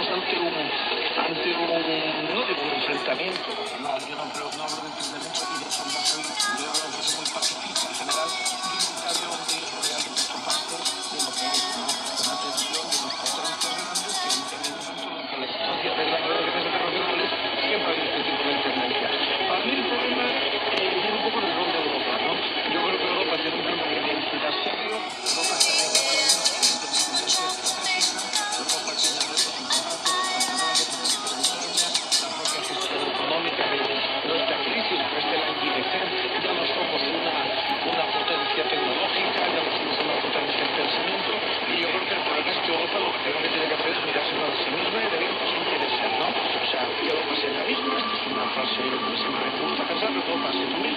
estamos ante un, ante un, no digo un enfrentamiento, no, yo no, Sì, come tutto passa, tu